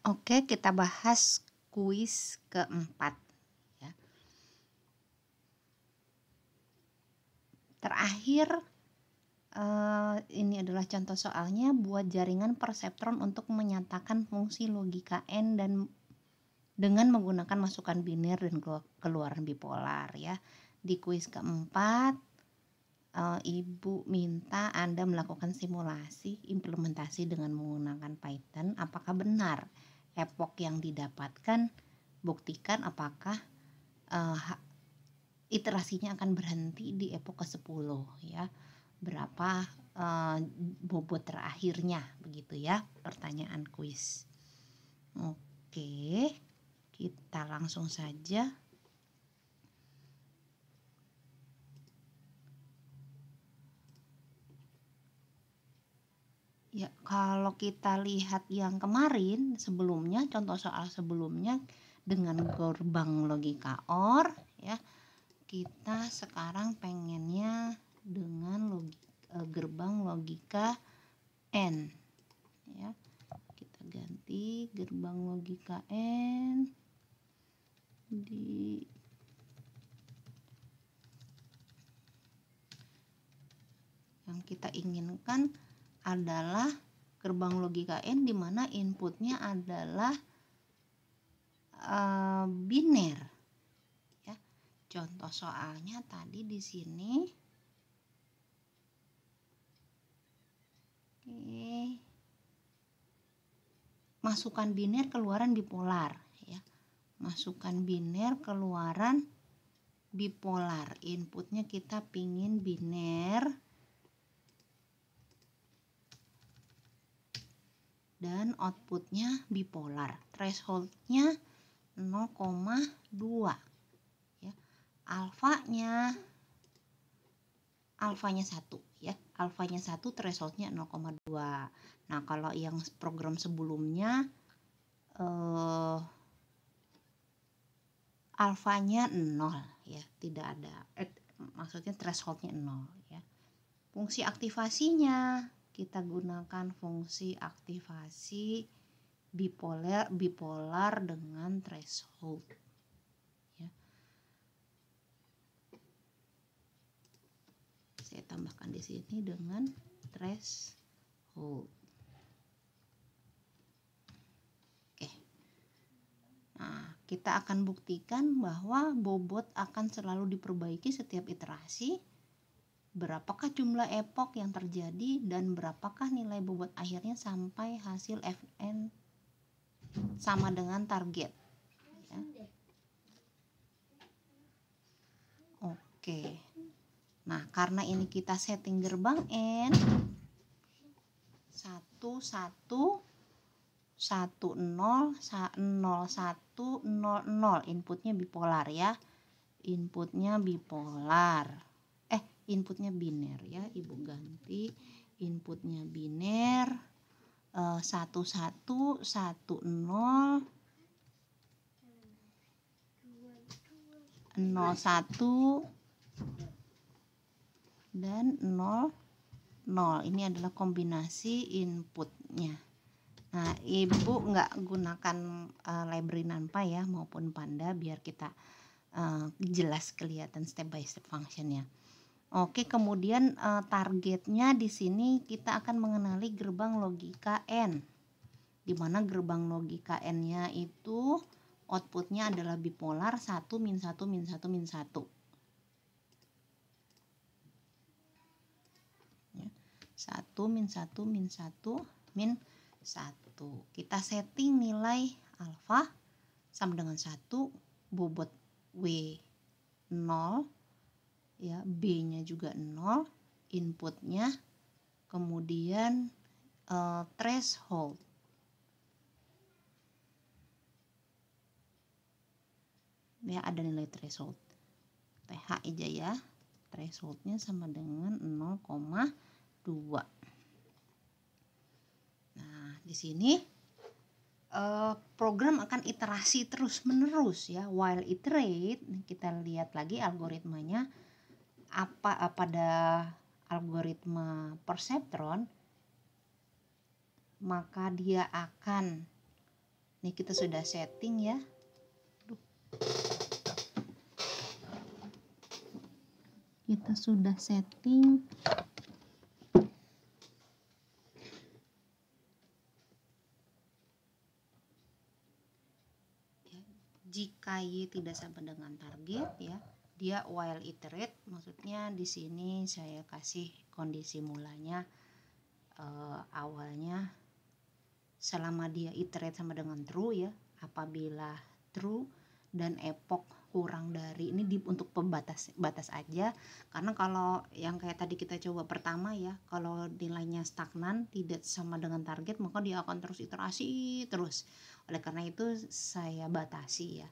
Oke, kita bahas kuis keempat. Ya. Terakhir, eh, ini adalah contoh soalnya buat jaringan perseptron untuk menyatakan fungsi logika n dan dengan menggunakan masukan biner dan keluaran bipolar ya. Di kuis keempat, uh, ibu minta Anda melakukan simulasi implementasi dengan menggunakan Python. Apakah benar epok yang didapatkan? Buktikan apakah uh, iterasinya akan berhenti di epok ke-10 ya. Berapa uh, bobot terakhirnya begitu ya pertanyaan kuis. Oke. Kita langsung saja Ya, kalau kita lihat yang kemarin sebelumnya, contoh soal sebelumnya dengan gerbang logika OR ya. Kita sekarang pengennya dengan logika, eh, gerbang logika N ya. Kita ganti gerbang logika N di yang kita inginkan adalah gerbang logika N di mana inputnya adalah uh, biner. Ya. Contoh soalnya tadi di sini. Oke. Masukkan biner keluaran bipolar ya. Masukkan biner keluaran bipolar. Inputnya kita pingin biner dan outputnya bipolar. Thresholdnya 0,2 ya. Alfanya alfanya satu. Ya. Alfanya satu thresholdnya 0,2 nah kalau yang program sebelumnya eh, alfanya 0 ya tidak ada. Eh, maksudnya thresholdnya 0 ya. Fungsi aktivasinya kita gunakan fungsi aktivasi bipolar bipolar dengan threshold. Ya. saya tambahkan di sini dengan threshold. Oke. Nah kita akan buktikan bahwa bobot akan selalu diperbaiki setiap iterasi berapakah jumlah epok yang terjadi dan berapakah nilai bobot akhirnya sampai hasil Fn sama dengan target? Ya. oke. Nah karena ini kita setting gerbang N 1 1 1 0 0 1 0 0 inputnya bipolar ya. Inputnya bipolar inputnya biner ya ibu ganti inputnya biner eh, satu satu satu nol nol satu dan nol nol. Ini adalah kombinasi inputnya. Nah ibu nggak gunakan uh, library NumPy ya maupun Panda biar kita uh, jelas kelihatan step by step functionnya Oke, kemudian uh, targetnya di sini kita akan mengenali gerbang logika N. Di mana gerbang logika N-nya itu outputnya adalah bipolar 1 min 1 min 1 min 1. Ya. 1 min 1 min 1 min 1. Kita setting nilai alfa sama dengan 1 bobot W 0 ya B-nya juga 0 inputnya kemudian uh, threshold. Ya ada nilai threshold. TH aja ya thresholdnya sama dengan 0,2 nah di sini uh, program akan iterasi terus menerus ya. While iterate kita lihat lagi algoritmanya apa eh, pada algoritma perseptron maka dia akan ini kita sudah setting ya. Kita sudah setting. Jika Y tidak sama dengan target ya dia while iterate maksudnya di sini saya kasih kondisi mulanya uh, awalnya selama dia iterate sama dengan true ya apabila true dan epoch kurang dari ini di, untuk pembatas batas aja. Karena kalau yang kayak tadi kita coba pertama ya kalau nilainya stagnan tidak sama dengan target maka dia akan terus iterasi terus. Oleh karena itu saya batasi ya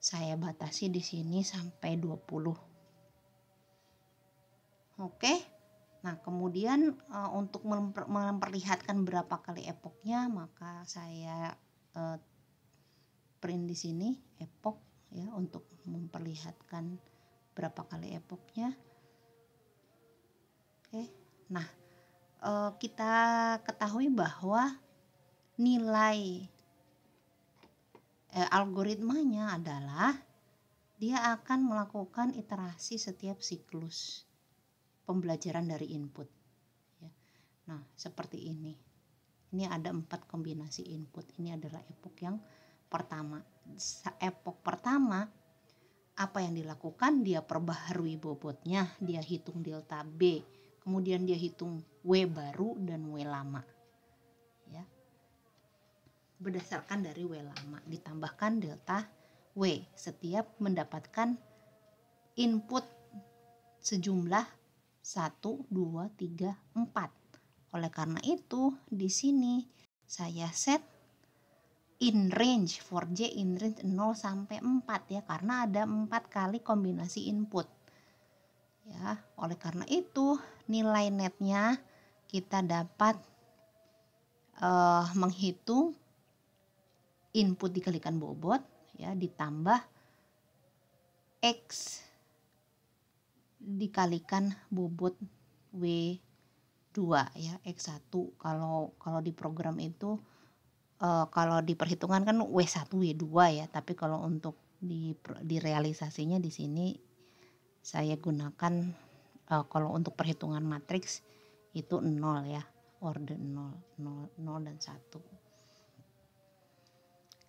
saya batasi di sini sampai 20 oke. Nah kemudian uh, untuk memper, memperlihatkan berapa kali epoknya maka saya uh, print di sini epok ya untuk memperlihatkan berapa kali epoknya. Oke. Nah e, kita ketahui bahwa nilai e, algoritmanya adalah dia akan melakukan iterasi setiap siklus pembelajaran dari input ya. nah seperti ini. Ini ada empat kombinasi input. Ini adalah epok yang pertama. Epok pertama apa yang dilakukan? Dia perbaharui bobotnya dia hitung delta B. Kemudian dia hitung W baru dan W lama berdasarkan dari W lama. Ditambahkan delta W. Setiap mendapatkan input sejumlah 1 2 3 4 oleh karena itu di sini saya set in range 4J in range 0 sampai 4 ya karena ada 4 kali kombinasi input. Ya oleh karena itu nilai netnya kita dapat uh, menghitung input dikalikan bobot ya ditambah X dikalikan bobot W2 ya X1 kalau kalau di program itu uh, kalau di perhitungan kan W1 W2 ya. Tapi kalau untuk di di realisasinya di sini saya gunakan uh, kalau untuk perhitungan matriks itu 0 ya. Order 0 0 0 dan 1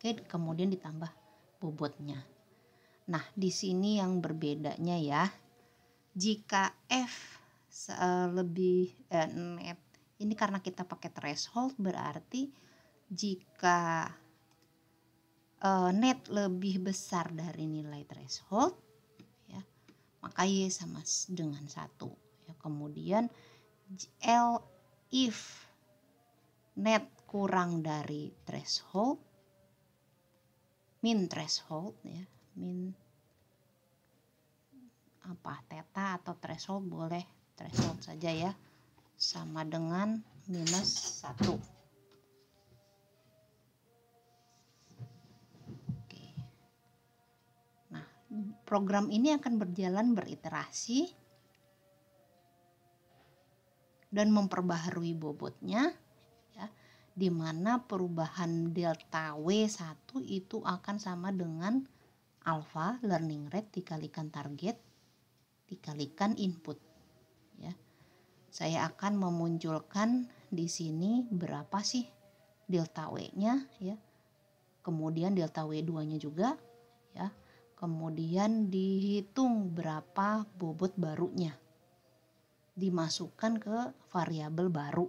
oke kemudian ditambah bobotnya. Nah di sini yang berbedanya ya jika F uh, lebih uh, net ini karena kita pakai threshold berarti jika uh, net lebih besar dari nilai threshold ya maka y sama dengan satu ya. Kemudian L if net kurang dari threshold min threshold ya min apa theta atau threshold boleh threshold saja ya sama dengan minus satu. Program ini akan berjalan beriterasi dan memperbaharui bobotnya. ya di mana perubahan delta W1 itu akan sama dengan alpha learning rate dikalikan target dikalikan input ya. Saya akan memunculkan di sini berapa sih delta W-nya ya. Kemudian delta W2-nya juga ya. Kemudian dihitung berapa bobot barunya. Dimasukkan ke variabel baru.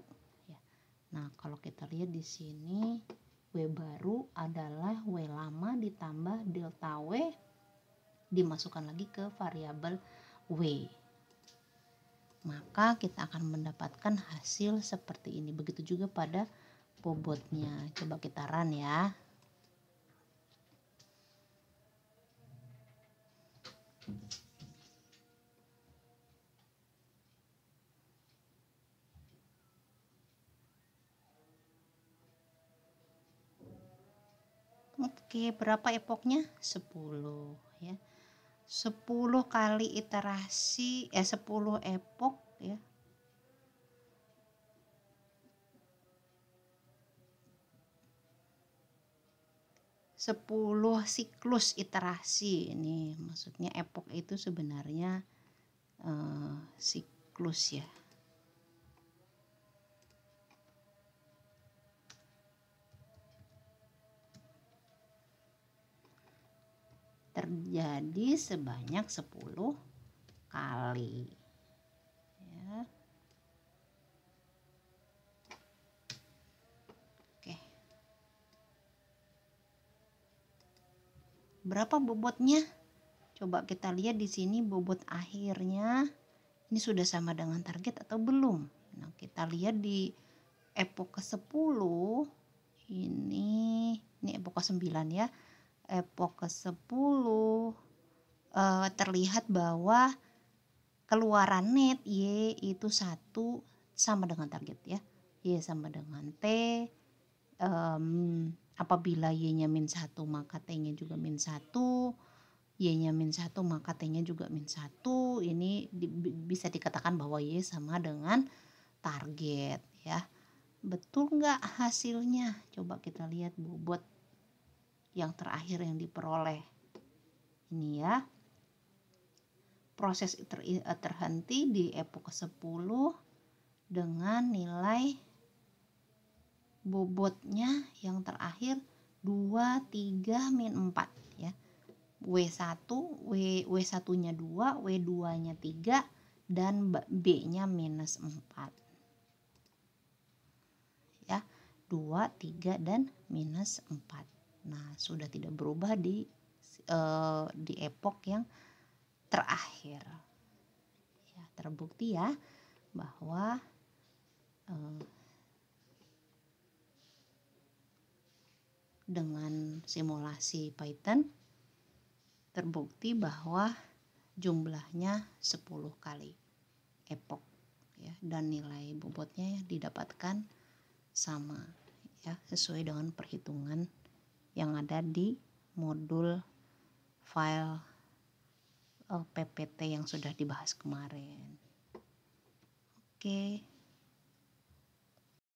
Nah kalau kita lihat di sini W baru adalah W lama ditambah delta W dimasukkan lagi ke variabel W. Maka kita akan mendapatkan hasil seperti ini. Begitu juga pada bobotnya. Coba kita run ya Oke, berapa epoknya? 10 ya. 10 kali iterasi eh 10 epok ya. 10 siklus iterasi ini maksudnya epoch itu sebenarnya uh, siklus ya terjadi sebanyak 10 kali. Ya. Oke. Berapa bobotnya? Coba kita lihat di sini bobot akhirnya. Ini sudah sama dengan target atau belum? Nah kita lihat di epoch ke-10 ini ini epoch ke-9 ya epoch ke-10 uh, terlihat bahwa keluaran net Y itu satu sama dengan target ya. Y sama dengan T um, apabila Y-nya min 1 maka T-nya juga min 1 Y-nya min 1 maka T-nya juga min 1 ini di, bisa dikatakan bahwa Y sama dengan target ya. Betul nggak hasilnya? Coba kita lihat bobot yang terakhir yang diperoleh. Ini ya. Proses ter eh, terhenti di epoch ke-10 dengan nilai bobotnya yang terakhir 2, 3, min 4 ya. W1, W, W1 nya 2, W2 nya 3 dan B nya minus 4 ya 2, 3 dan minus 4 nah sudah tidak berubah di uh, di epoch yang terakhir. Ya terbukti ya bahwa eh, dengan simulasi Python terbukti bahwa jumlahnya 10 kali epoch ya dan nilai bobotnya didapatkan sama ya sesuai dengan perhitungan yang ada di modul file PPT yang sudah dibahas kemarin. Oke.